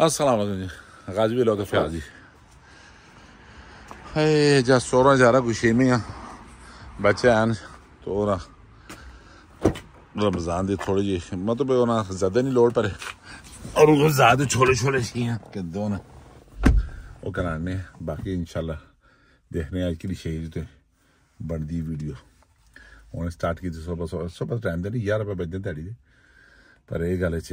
السلام علیکم جی۔ غازی بھی لوگ فیاض جی۔ ہے جا سورا جا رہا کوئی شیمی ہاں بچے ہیں تو نا رمضان دی تھوڑی جی مطلب انہاں زیادہ نہیں لوڑ پڑے۔ اور وہ زیادہ چھولے چھولے سی ہیں کہ دو نا۔ وہ کرانے باقی انشاءاللہ دیکھنے آج کی شہید تے بڑھ دی ویڈیو۔ انہیں سٹارٹ کی تھی صبح صبح ٹائم دے نہیں یار روپے بجنے تیڑی دے پر یہ گل چ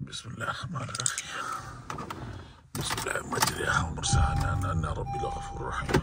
بسم الله مجريها ومرساها أن ربي لغفور رحيم.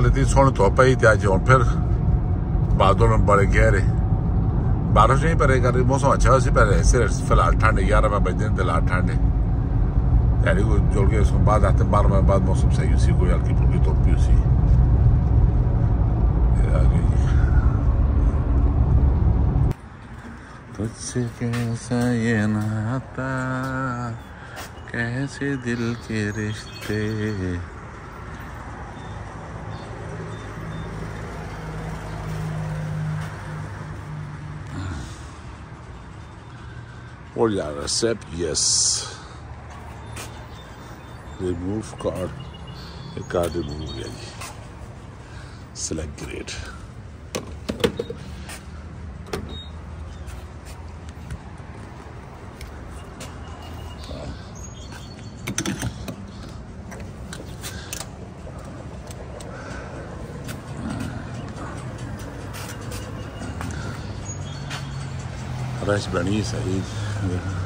کل اتنی سونی دھوپ آئی تھی آج ہوں پھر بادل میں بڑے گہرے بارش نہیں پڑے کر رہی موسم اچھا سی پہلے صرف فی الحال ٹھنڈے گیارہ میں بجے دن فی ٹھنڈے یعنی کوئی جوڑ کے اس کے بعد آتے بارہ میں بعد موسم صحیح اسی کوئی ہلکی پھلکی دھوپ بھی اسی تجھ سے کیسا یہ ناتا کیسے دل کے رشتے اور یار accept yes remove card یہ کارڈ ریموو ہو گیا جی سلیکٹ گریٹ رش بنی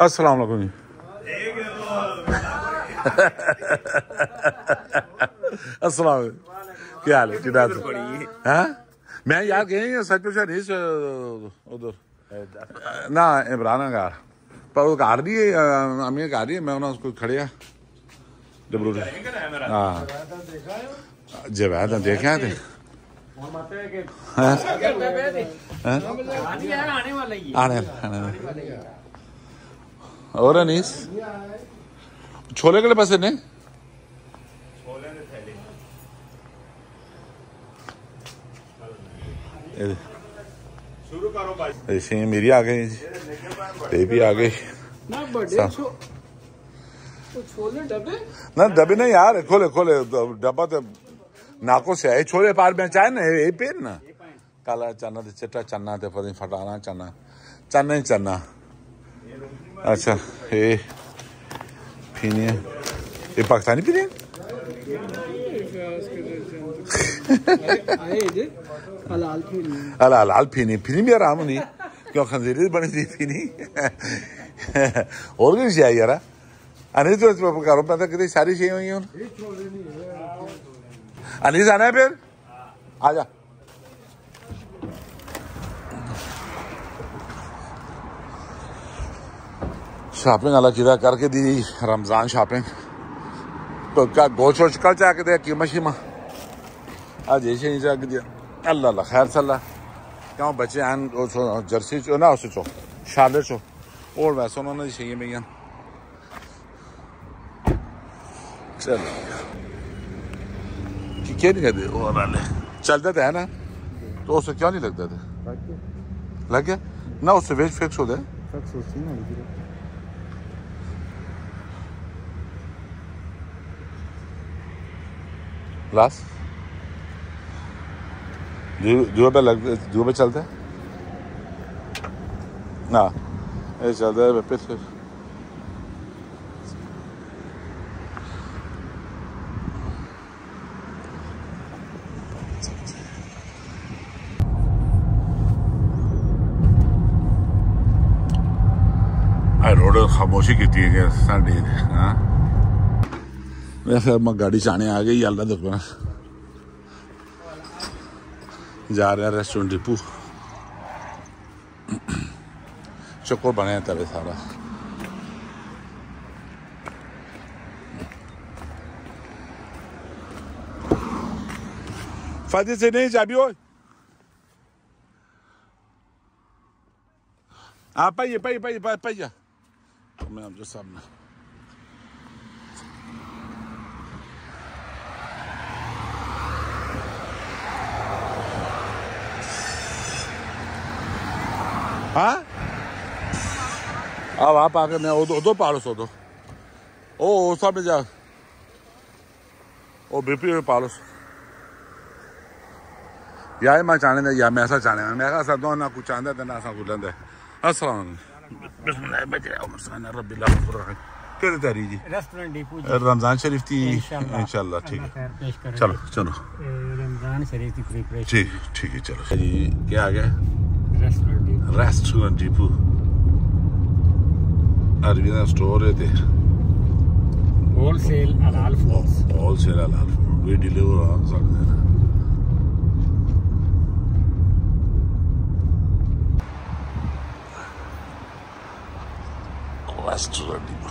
السلام علیکم جی۔ السلام علیکم۔ کیا حال ہے؟ ٹھیک ہاں؟ میں یار گئے سچ پوچھا نہیں ادھر۔ نہ، عمران گھر۔ پر وہ گھر بھی ہے، امی گھر ہی ہے، میں انہوں کو کھڑیا ڈبرو ہاں۔ جی، جب دیکھا تھے ہاں؟ ہاں؟ آنے اور انیس چھولے کڑے پاسے نے ایسے میری آ گئی یہ بھی آ گئی نہ ڈبے نہیں یار کھولے کھولے ڈبا تو ناکو سے آئے چھولے پار میں چاہے نا یہ پیر نا کالا چنا چٹا چنا تے پتہ فٹانا چنا چنا ہی چنا اچھا پینی ہے یہ پاکستانی پینی ہے حلال پینی پینی بھی آرام نہیں کیوں خنزیری بنی تھی پینی اور بھی چاہیے یار انیس تو کرو پتا کتنی ساری چاہیے ہوئی ہیں انیس آنا ہے پھر آ جا شاپنگ اللہ کی کر کے دی رمضان شاپنگ۔ تو کیا گوشت ووش کل چاہ کے دیا؟ قیمت شیما آج ایسے نہیں چاہ کے دیا۔ اللہ اللہ خیر صلی اللہ کیوں بچے ہیں جرسی چو نہ اسے چو شارلے چو۔ اور ویسے انہوں نے چاہیے میں چل کیا نہیں کہتے؟ وہ چلتے تھے نا؟ تو اسے کیا نہیں لگتا تھا لگ گیا۔ نہ اس سے ویج فکس ہو گئے کلاس جوئے پہ لگ جوئے پہ چلتے نا یہ چلتا ہے پھر خاموشی کی تھی کہ سنڈے ہاں؟ خیر میں گاڑی چانے آگئی یا اللہ دکھنا جا رہا ریسٹورینٹ ڈپو۔ چکو بنے ہیں تبھی سارا۔ فاتح سے نہیں چابی ہوئی آپ پائیے پائیے پائیے پائیے میں آپ کے سامنے۔ جا۔ او بی پی پالو سو۔ یا میں چاہنے دے یا میں ایسا چاہنے دے۔ میں ایسا دو نہ کچھ چاہنے دے نہ ایسا کچھ لیندے السلام علیکم۔ بسم اللہ بجرے عمر سانا رب اللہ غفر رحیم کہتے تاری جی؟ ریسٹورینٹ ڈیپو جی۔ رمضان شریف تھی انشاءاللہ۔ انشاءاللہ ٹھیک اللہ ہے خیر restaurant in a store hai there. Wholesale halal foods wholesale halal food we deliver on Saturday restaurant Dipu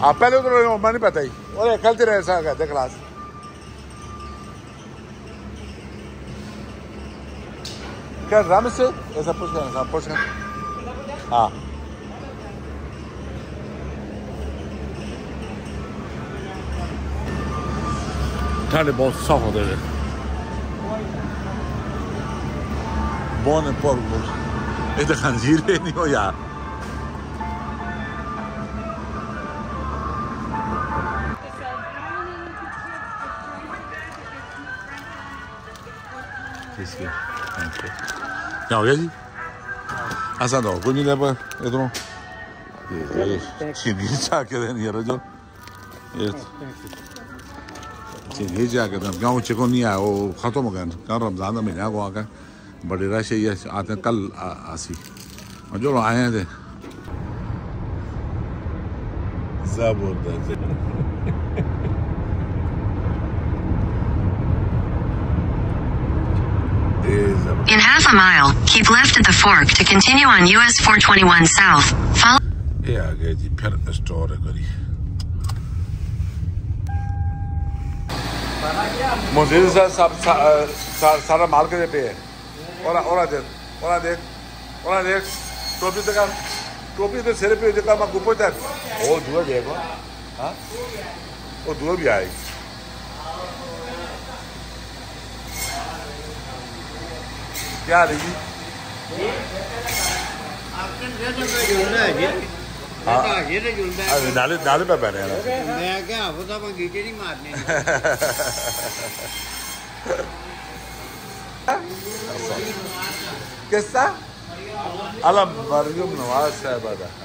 وہ پہلے ادھر میں نہیں پتا ہی اور کھلتے رہے ایسا کہتے کلاس کیا رام سے ایسا پوچھ رہے ہیں پوچھ رہے ہیں ہاں ٹھنڈے بہت صاف ہوتے ہیں بون پر یہ تو خنزیر ہی نہیں ہو یار اس لیے کیا ہو گیا جی ایسا تو کچھ نہیں لے پا ادھروں یہ چینی چاہ کے دیں یار جو یہ چینی چاہ کے دیں کیوں چکو نہیں آیا وہ ختم ہو گیا کیوں رمضان کا مہینہ کو آ گیا بڑی رش ہے یہ آتے ہیں کل آسی اور جو لوگ آئے ہیں تھے زبردست یہ زبردست In half a mile, keep left at the fork to continue on US 421 South. Follow یہ آ گیا جی پھر اسٹور ہے کری مزید صاحب سب سارا مال کے پہ ہے اور اور دیکھ اور دیکھ اور دیکھ ٹوپی دکھا ٹوپی تو سر پہ دکھا میں گپو تک وہ دور دیکھو ہاں وہ دور بھی آئے گی کیا نالے پہ اللہ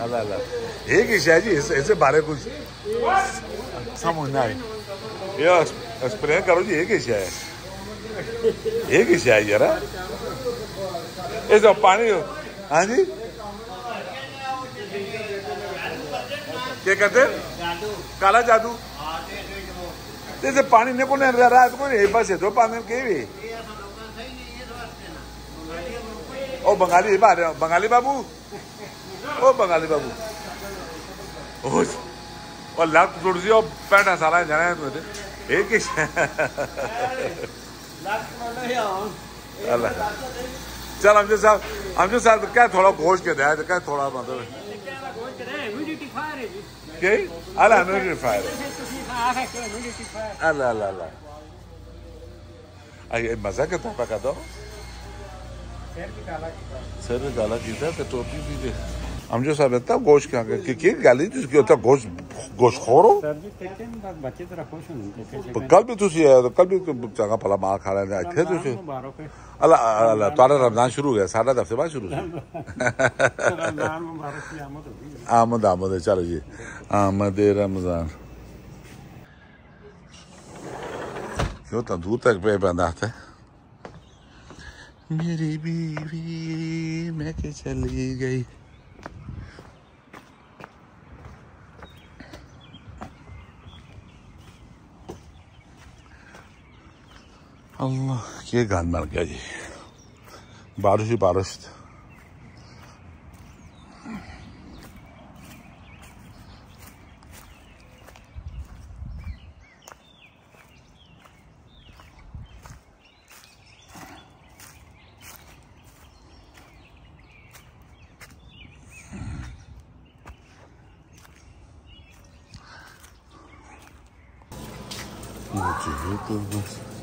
اللہ اللہ بارے کچھ کرو جی ایک ہی شاہ ایک ہی شاہ یار یہ تو پانی ہاں جی کیا کہتے کالا جادو جیسے پانی نہیں کو نہیں رہا ہے تو کوئی بس ہے تو پانی کے بھی او بنگالی بنگالی بابو او بنگالی بابو پینٹ سالہ جانا اللہ چل ہم صاحب ہم صاحب کیا تھوڑا گوشت کے دیا کیا تھوڑا مطلب کہ اللہ میری فائر اللہ اللہ اللہ اے مزہ کرتا پکا دو سر کالا کیتا تے ٹوپی بھی دے امجد صاحب اتنا گوشت کیا کہ کی گل نہیں تھی اتنا گوشت گوشت خور ہو سر جی کہتے ہیں بس بچے تو خوش ہونے کل بھی تھی آئے کل بھی چنگا پلا مار کھا رہے تھے تھی مبارک ہے اللہ اللہ تعالیٰ رمضان شروع ہو گیا ساڑھا دس بعد شروع ہوا رمضان مبارک کی آمد ہوگی آمد آمد ہے چلو جی آمد رمضان کیوں تو دور تک پہ بندہ ہے میری بیوی میں کہ چلی گئی اللہ یہ گان مر گیا جی بارش ہی بارش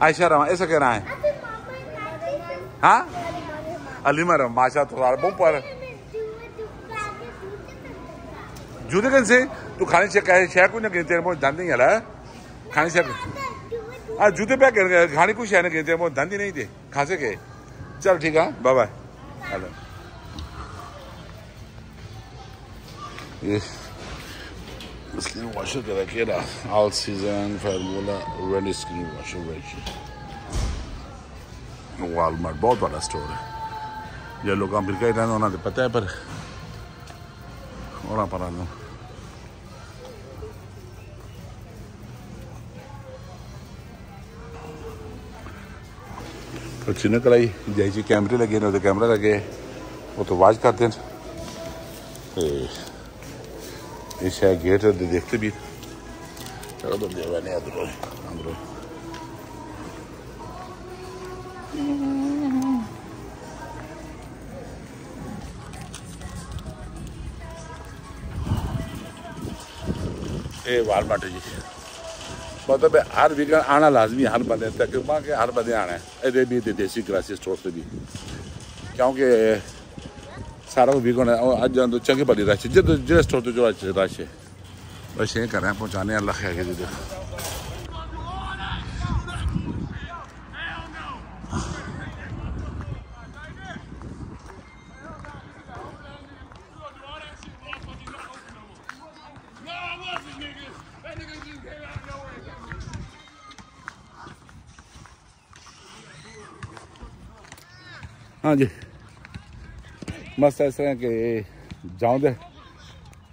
عائشہ رحمان ایسا کہنا ہے؟ ہاں؟ علیمہ رحمان ماشاء تھوڑا بم پر جودے کن سے؟ تو کھانے سے کہے شہر کو نہ کہیں، تیرے مجھے دان نہیں ہلا۔ کھانے سے ہاں جوتے پہ گھاڑی کچھ ہے نا کہتے ہیں وہ دھندی نہیں تھے کھانسے کے چل ٹھیک ہے bye bye hello screen washer کے رکھیے نا all season formula red screen washer veg Walmart بہت بڑا اسٹور ہے یہ لوگ امریکہ ہی رہنا ہونا پتہ ہے پر اور آپ آ رہا ہوں چینک کرائی جائی جی کیمرے لگے نے کیمرہ لگے وہ تو آواز کرتے ہیں اس ہے گیٹ دیکھتے بھی یہ وال مارٹ جی مطلب ہر ویکینڈ آنا لازمی ہر بندے تقریباً کہ ہر بندے آنا ہے۔ ادھر بھی دیسی کراسی اسٹور سے بھی۔ کیونکہ سارا کو ویکینڈ ہے اج تو چنگی بڑی رش ہے۔ جس اسٹور تو جو رش ہے۔ بس یہ کر رہے ہیں، پہنچانے اللہ خیر ਹਾਂਜੀ ਬਸ ਇਸ ਤਰ੍ਹਾਂ ਕਿ ਜਾਉਂਦੇ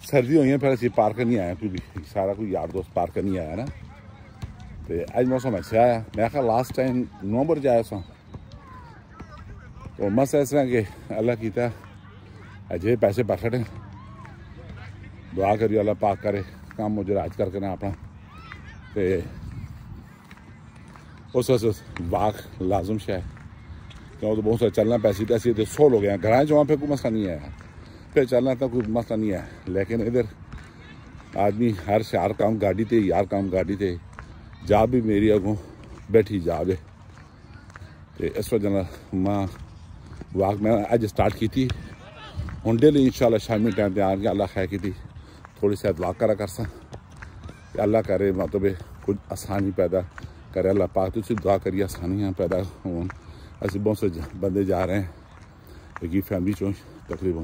ਸਰਦੀ ਹੋਈ ਹੈ ਫਿਰ ਅਸੀਂ ਪਾਰਕ ਨਹੀਂ ਆਇਆ ਕੋਈ ਵੀ ਸਾਰਾ ਕੋਈ ਯਾਰ ਦੋਸਤ ਪਾਰਕ ਨਹੀਂ ਆਇਆ ਨਾ ਤੇ ਅੱਜ ਮੌਸਮ ਅੱਛਾ ਆਇਆ ਮੈਂ ਕਿਹਾ ਲਾਸਟ ਟਾਈਮ ਨਵੰਬਰ ਚ ਆਇਆ ਸਾਂ تو مس ایسا کہ اللہ کیتا اجے پیسے پرفٹ ہیں۔ دعا کری اللہ پاک کرے، کام مجھے راج کر کے نا اپنا۔ تے اس اس واق لازم شاید تو بہت سارے چلنا پیسی تیسی ادھر سو لوگ ہیں۔ گھرائیں جوان وہاں کوئی مسئلہ نہیں ہے۔ پھر چلنا اتنا کوئی مسئلہ نہیں ہے۔ لیکن ادھر آدمی ہر سے ہر کام گاڑی تھے یار کام گاڑی تھے جا بھی میری اگوں بیٹھی جا بے تو اس وجہ ماں واک میں اج سٹارٹ کی تھی ہوں ڈیلی انشاءاللہ شامی ٹائم پہ آن کے اللہ خیر کی تھی تھوڑی سی واک کرا کر سا اللہ کرے مطلب کچھ آسانی پیدا کرے۔ اللہ پاک تو دعا کری آسانیاں پیدا ہوں عصبوں سے بندے جا رہے ہیں۔ لیکن فیملی چون تقریباً۔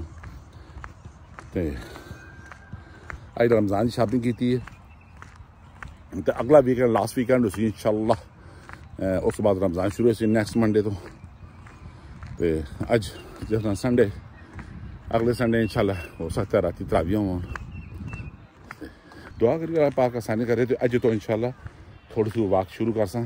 آج رمضان کی شاپنگ کی تو اگلا ویکینڈ لاسٹ ویکینڈ اسی انشاءاللہ اس کے بعد رمضان شروع ہوئی نیکسٹ منڈے تو۔ تو اج جس طرح سنڈے اگلے سنڈے انشاءاللہ ہو سکتا ہے رات تراویہ ہوں۔ دعا کر کے پاک آسانی کر کرے۔ تو اج تو انشاءاللہ تھوڑی سی واک شروع کر سیں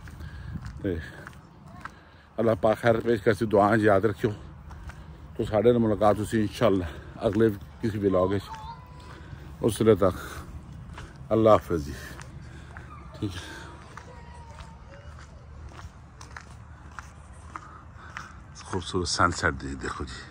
اللہ پاک خیر پیش کرسی دعائیں یاد رکھیو۔ تو ساڑھے نے ملاقات اسی انشاءاللہ اگلے کسی ولاگ اس لیے تک اللہ حافظ جی۔ ٹھیک ہے۔ خوبصورت سنسٹ دیکھو جی۔